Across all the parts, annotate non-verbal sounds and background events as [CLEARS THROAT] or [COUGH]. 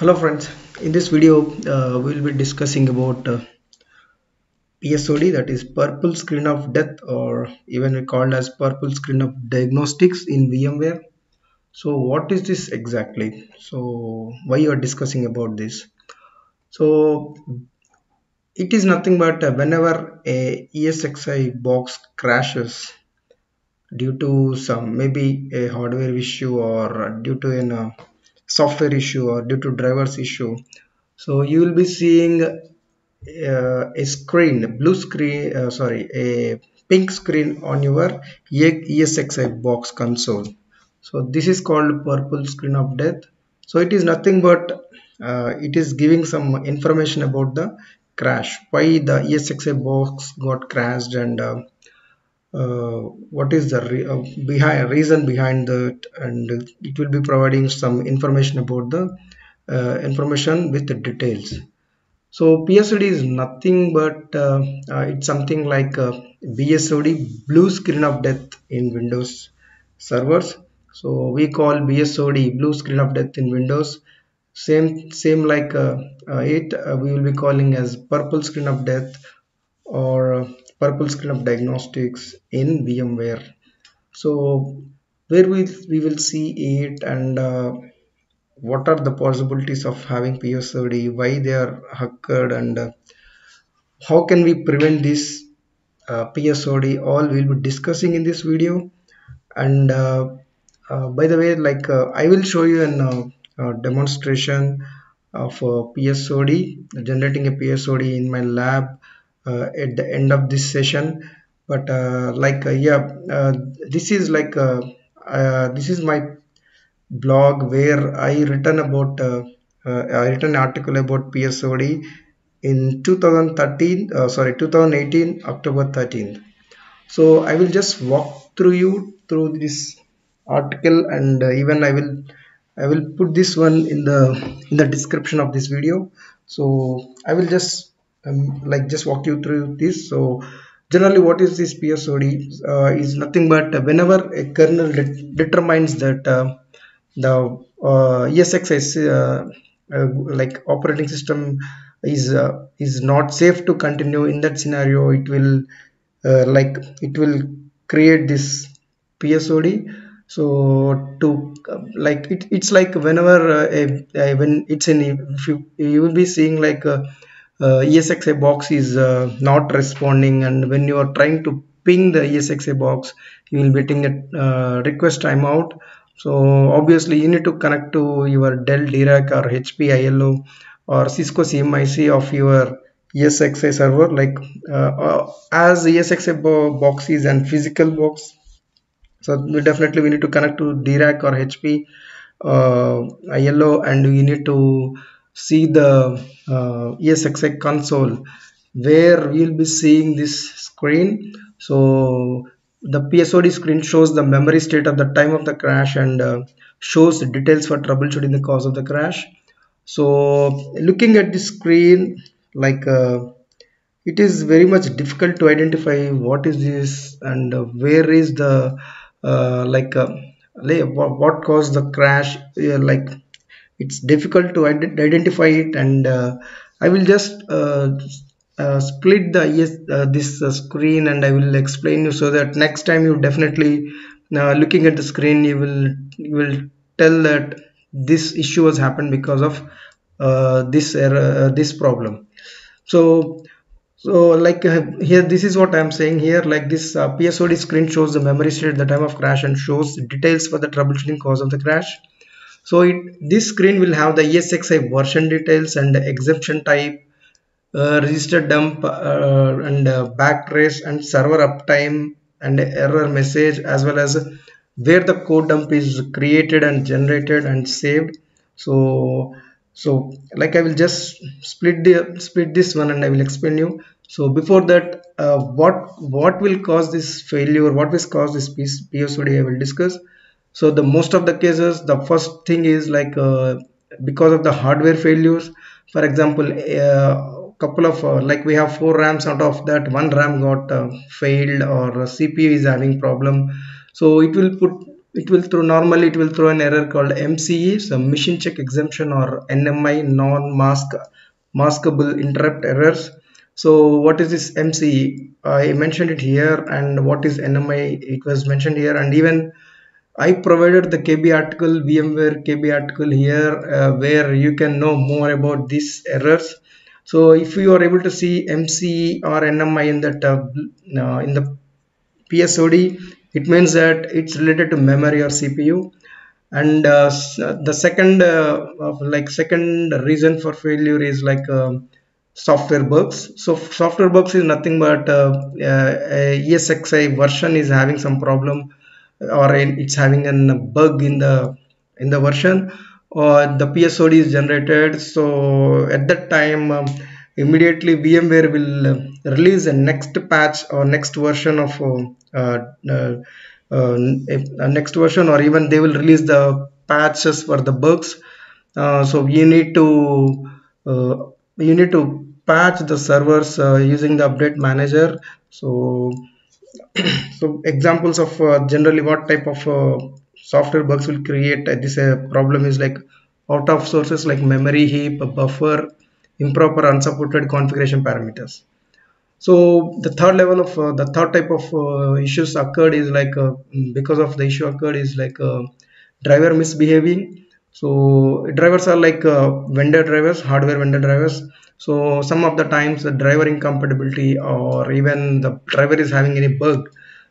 hello friends. In this video uh, we'll be discussing about uh, PSOD that is purple screen of death or even called as purple screen of diagnostics in VMware. So what is this exactly? So why you are discussing about this? So it is nothing but uh, whenever a ESXi box crashes due to some maybe a hardware issue or due to an uh, software issue or due to drivers issue. So you will be seeing uh, a screen a blue screen uh, sorry a pink screen on your ESXi box console. So this is called purple screen of death. So it is nothing but uh, it is giving some information about the crash. Why the ESXi box got crashed and uh, uh, what is the re uh, behind reason behind that? And it will be providing some information about the uh, information with the details. So PSOD is nothing but uh, uh, it's something like BSOD blue screen of death in Windows servers. So we call BSOD blue screen of death in Windows. Same same like uh, it we will be calling as purple screen of death or purple screen of diagnostics in VMware. So where we, we will see it and uh, what are the possibilities of having PSOD why they are occurred and uh, how can we prevent this uh, PSOD all we'll be discussing in this video. And uh, uh, by the way like uh, I will show you a demonstration of PSOD generating a PSOD in my lab at the end of this session. But uh, like uh, yeah this is like this is my blog where I written about I written article about PSOD in 2013 uh, sorry 2018 October 13th so I will just walk through you through this article and uh, even I will I will put this one in the in the description of this video. So I will just um, like just walk you through this. So generally what is this PSOD uh, is nothing but whenever a kernel de determines that uh, the uh, ESX is uh, uh, like operating system is uh, is not safe to continue in that scenario it will like it will create this PSOD so to like it, it's like whenever a, a, when it's in if you, you will be seeing like ESXi box is uh, not responding and when you are trying to ping the ESXi box you will be getting a uh, request timeout so obviously you need to connect to your Dell DRAC or HP ILO or Cisco CIMC of your ESXi server like uh, uh, as ESXi box is an physical box so we definitely we need to connect to DRAC or HP uh, ILO and we need to see the uh, ESXi console where we'll be seeing this screen. So the PSOD screen shows the memory state at the time of the crash and uh, shows details for troubleshooting the cause of the crash. So looking at the screen like uh, it is very much difficult to identify what is this and uh, where is the uh, like uh, what caused the crash like it's difficult to identify it and uh, I will just uh, uh, split the yes, uh, this uh, screen and I will explain you so that next time you definitely uh, looking at the screen you will you will tell that this issue has happened because of this error this problem. So so like here this is what i'm saying here like this psod screen shows the memory state at the time of crash and shows details for the troubleshooting cause of the crash so it this screen will have the ESXi version details and exception type uh, register dump uh, and uh, backtrace and server uptime and error message as well as where the code dump is created and generated and saved. So so like I will just split the split this one and I will explain you. So before that uh, what what will cause this failure what will cause this PSOD I will discuss so the most of the cases the first thing is like uh, because of the hardware failures for example a uh, couple of uh, like we have four rams out of that one ram got uh, failed or cpu is having problem. So it will put it will throw normally it will throw an error called MCE so machine check exception or NMI non-mask maskable interrupt errors. So what is this MCE I mentioned it here and what is NMI it was mentioned here and even I provided the KB article VMware KB article here uh, where you can know more about these errors. So if you are able to see MCE or NMI in that uh, in the PSOD it means that it's related to memory or CPU and uh, the second uh, like second reason for failure is like uh, software bugs. So software bugs is nothing but uh, ESXi version is having some problem or it's having a bug in the in the version or the PSOD is generated. So at that time um, immediately VMware will release a next patch or next version of uh, uh, uh, next version or even they will release the patches for the bugs. So you need to you need to patch the servers using the update manager. So [CLEARS THROAT] so examples of uh, generally what type of uh, software bugs will create uh, this problem is like out of sources like memory heap buffer improper unsupported configuration parameters. So the third level of uh, the third type of uh, issues occurred is like uh, because of the issue occurred is like driver misbehaving so drivers are like uh, vendor drivers hardware vendor drivers so some of the times the driver incompatibility or even the driver is having any bug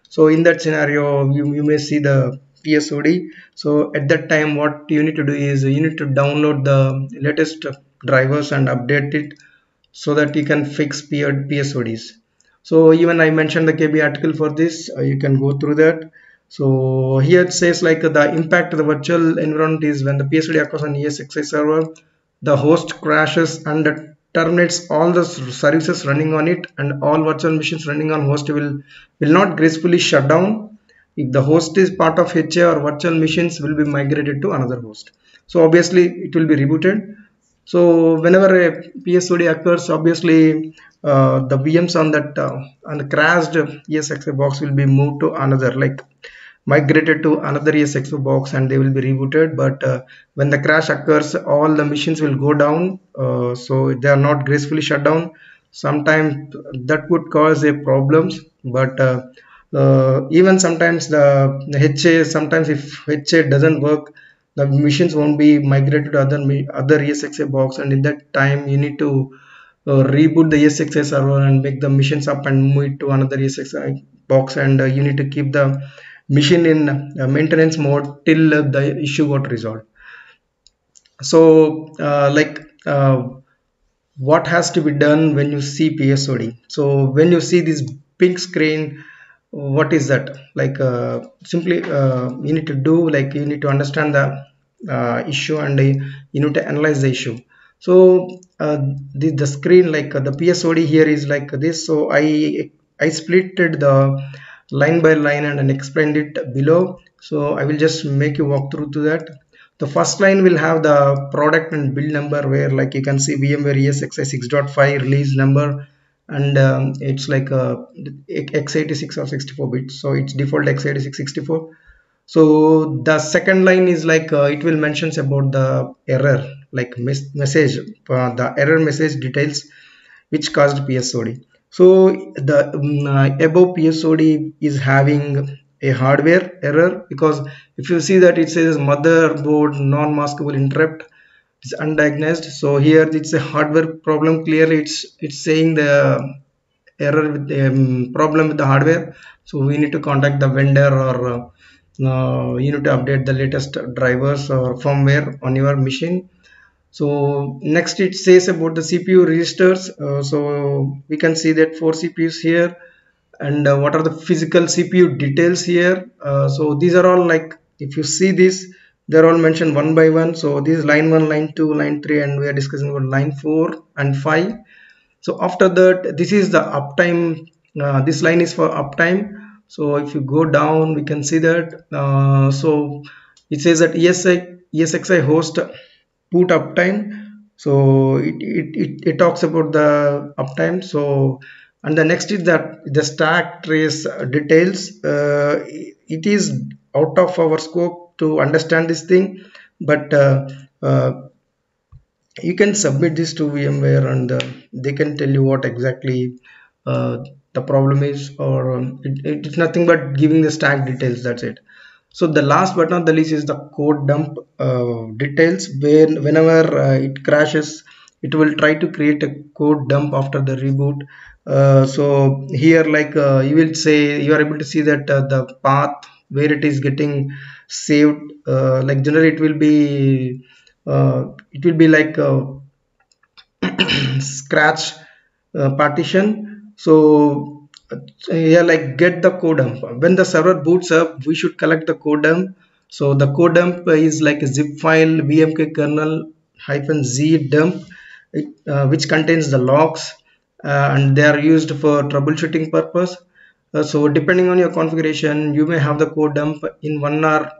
so in that scenario you, you may see the psod so at that time what you need to do is you need to download the latest drivers and update it so that you can fix PSODs. So even I mentioned the KB article for this, uh, you can go through that. So here it says like the impact of the virtual environment is when the PSOD occurs on ESXi server, the host crashes and terminates all the services running on it and all virtual machines running on host will, will not gracefully shut down. If the host is part of HA or virtual machines will be migrated to another host. So obviously it will be rebooted so whenever a PSOD occurs, obviously uh, the VMs on that uh, on crashed ESXi box will be moved to another, like migrated to another ESXi box and they will be rebooted. But uh, when the crash occurs, all the machines will go down. Uh, so they are not gracefully shut down. Sometimes that would cause a problems, but uh, uh, even sometimes the, the HA, sometimes if HA doesn't work, the machines won't be migrated to other other ESXi box and in that time you need to uh, reboot the ESXi server and make the machines up and move it to another ESXi box and uh, you need to keep the machine in uh, maintenance mode till the issue got resolved. So uh, like uh, what has to be done when you see PSOD so when you see this pink screen what is that? Like uh, simply uh, you need to do like you need to understand the uh, issue and you need to analyze the issue. So the, the screen like the psod here is like this. So i i splitted the line by line and then explained it below. So i will just make you walk through to that. The first line will have the product and build number where like you can see vmware esxi 6.5 release number and um, it's like a x86 or 64 bits. So it's default x86 64 so the second line is like uh, it will mentions about the error like mes message uh, the error message details which caused psod so the um, uh, above psod is having a hardware error because if you see that it says motherboard non-maskable interrupt it's undiagnosed. So here it's a hardware problem. Clearly it's it's saying the error with the um, problem with the hardware. So we need to contact the vendor or uh, uh, you need to update the latest drivers or firmware on your machine so next it says about the cpu registers. Uh, so we can see that four cpus here. And uh, what are the physical cpu details here? Uh, so these are all like if you see this they're all mentioned one by one. So this is line 1 line 2 line 3 and we are discussing about line 4 and 5 so after that this is the uptime. Uh, this line is for uptime. So if you go down we can see that. Uh, so it says that ESI, ESXi host boot uptime. So it, it, it, it talks about the uptime. So and the next is that the stack trace details. Uh, it is out of our scope to understand this thing but uh, uh, you can submit this to VMware and uh, they can tell you what exactly uh, the problem is or um, it, it's nothing but giving the stack details. That's it so the last but not the least is the code dump uh, details. When whenever uh, it crashes it will try to create a code dump after the reboot. Uh, so here like uh, you will say you are able to see that uh, the path where it is getting saved uh, like generally it will be it will be like [CLEARS THROAT] scratch partition. So yeah like get the code dump. When the server boots up we should collect the code dump. So the code dump is like a zip file vmk kernel hyphen z dump it, uh, which contains the logs uh, and they are used for troubleshooting purpose. Uh, so depending on your configuration you may have the code dump in one or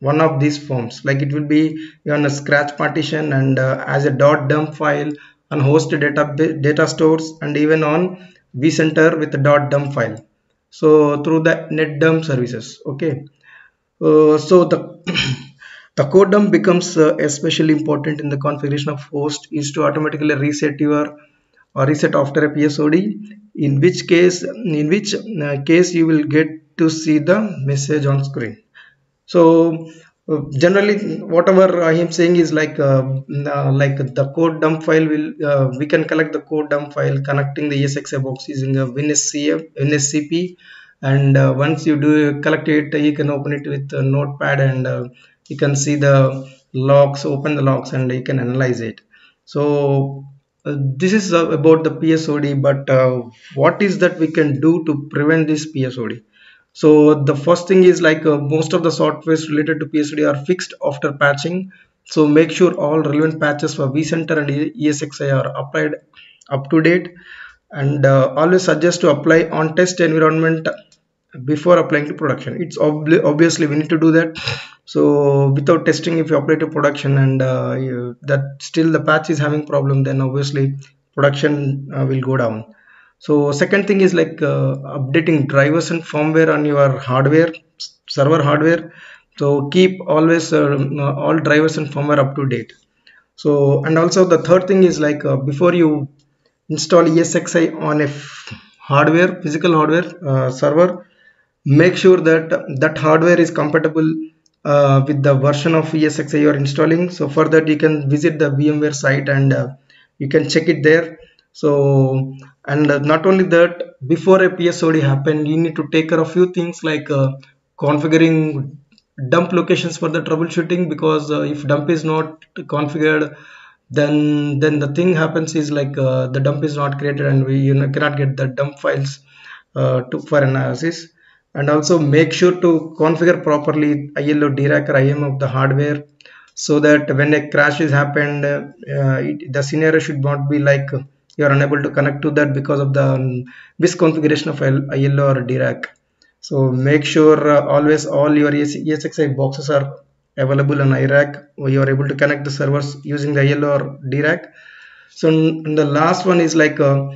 one of these forms. Like it will be on a scratch partition and uh, as a dot dump file on host data data stores and even on vcenter with dot dump file. So through the net dump services okay. Uh, so the [CLEARS THROAT] the code dump becomes uh, especially important in the configuration of host is to automatically reset your or reset after a psod in which case in which uh, case you will get to see the message on screen. So generally whatever i am saying is like uh, uh, like the code dump file will uh, we can collect the code dump file connecting the esxi box using a winscp winscp and uh, once you do collect it you can open it with a notepad and uh, you can see the logs open the logs and you can analyze it. So uh, this is about the psod but what is that we can do to prevent this psod so the first thing is like uh, most of the softwares related to psod are fixed after patching. So make sure all relevant patches for vcenter and esxi are applied up to date. And uh, always suggest to apply on test environment before applying to production. It's ob obviously we need to do that. So without testing if you apply to production and uh, you, that still the patch is having problem then obviously production uh, will go down so second thing is like uh, updating drivers and firmware on your hardware server hardware. So keep always uh, all drivers and firmware up to date. So and also the third thing is like uh, before you install esxi on a hardware physical hardware uh, server make sure that that hardware is compatible uh, with the version of esxi you are installing. So for that you can visit the vmware site and uh, you can check it there so and not only that before a psod happen you need to take care of few things like uh, configuring dump locations for the troubleshooting because uh, if dump is not configured then then the thing happens is like uh, the dump is not created and we you know, cannot get the dump files uh, to for analysis. And also make sure to configure properly ILO DRAC or IM of the hardware so that when a crash is happened uh, it, the scenario should not be like you are unable to connect to that because of the misconfiguration of ILO or DRAC. So make sure uh, always all your ESXi boxes are available on iDRAC you are able to connect the servers using the ILO or DRAC. So the last one is like uh,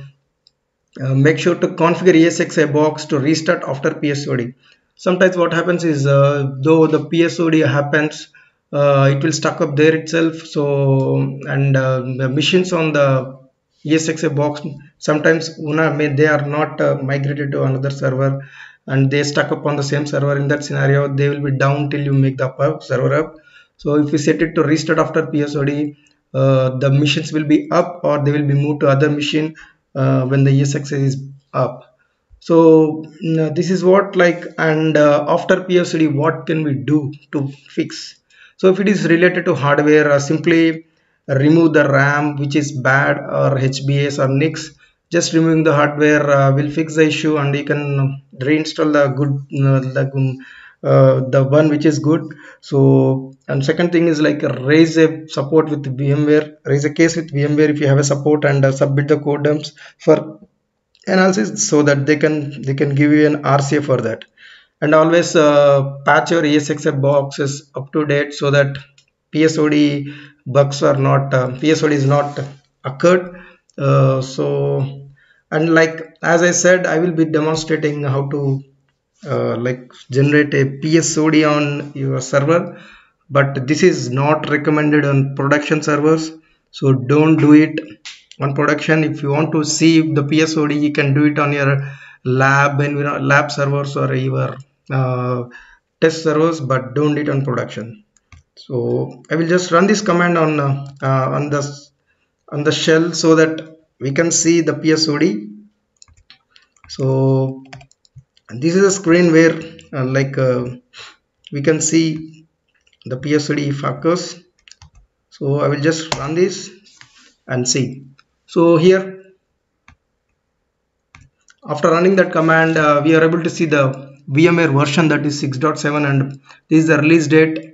uh, make sure to configure ESXi box to restart after PSOD. Sometimes what happens is uh, though the PSOD happens uh, it will stuck up there itself so and uh, the machines on the ESXi box. Sometimes una may they are not uh, migrated to another server and they stuck up on the same server. In that scenario they will be down till you make the up server up. So if you set it to restart after psod uh, the machines will be up or they will be moved to other machine uh, when the ESXi is up. So this is what like and uh, after psod what can we do to fix? So if it is related to hardware uh, simply remove the RAM which is bad or HBAs or NICs just removing the hardware uh, will fix the issue and you can reinstall the good uh, the, uh, the one which is good. So and second thing is like raise a support with VMware. Raise a case with VMware if you have a support and uh, submit the code dumps for analysis so that they can they can give you an RCA for that. And always uh, patch your ESXi boxes up to date so that PSOD bugs are not uh, PSOD is not occurred. Uh, so and like as I said I will be demonstrating how to uh, like generate a psod on your server. But this is not recommended on production servers. So don't do it on production. If you want to see the psod you can do it on your lab and lab servers or your uh, test servers but don't do it on production so i will just run this command on uh, on the on the shell so that we can see the psod so this is a screen where uh, like uh, we can see the psod if occurs so i will just run this and see. So here after running that command uh, we are able to see the VMware version that is 6.7 and this is the release date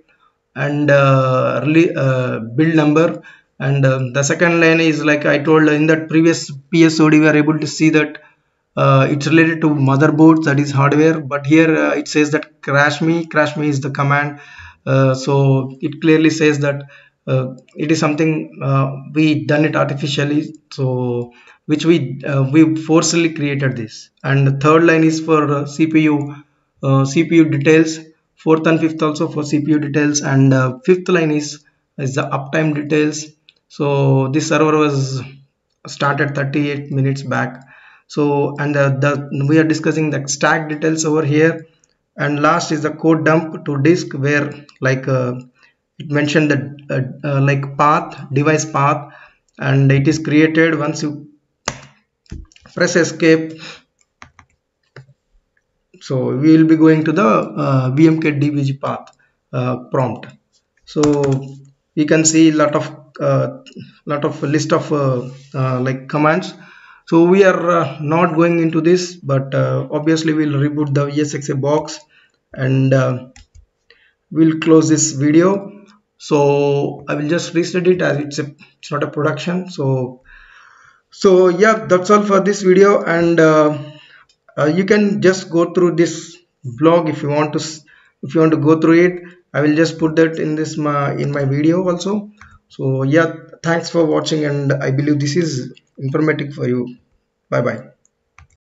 and uh, uh, build number. And um, the second line is like I told in that previous PSOD we are able to see that uh, it's related to motherboard that is hardware. But here uh, it says that crash me crash me is the command. Uh, so it clearly says that it is something we done it artificially. So which we uh, we forcibly created this. And the third line is for uh, CPU uh, CPU details fourth and fifth also for CPU details and uh, fifth line is is the uptime details. So this server was started 38 minutes back. So and the, the we are discussing the stack details over here. And last is the code dump to disk where like uh, it mentioned that uh, uh, like path device path and it is created once you press escape so we will be going to the uh, vmk dbg path uh, prompt. So you can see lot of uh, lot of list of uh, uh, like commands. So we are uh, not going into this but obviously we'll reboot the ESXi box and we'll close this video. So I will just restart it as it's a it's not a production. So so yeah that's all for this video and uh, you can just go through this blog if you want to if you want to go through it. I will just put that in this my in my video also. So yeah thanks for watching and i believe this is informative for you. Bye bye